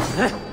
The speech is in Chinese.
起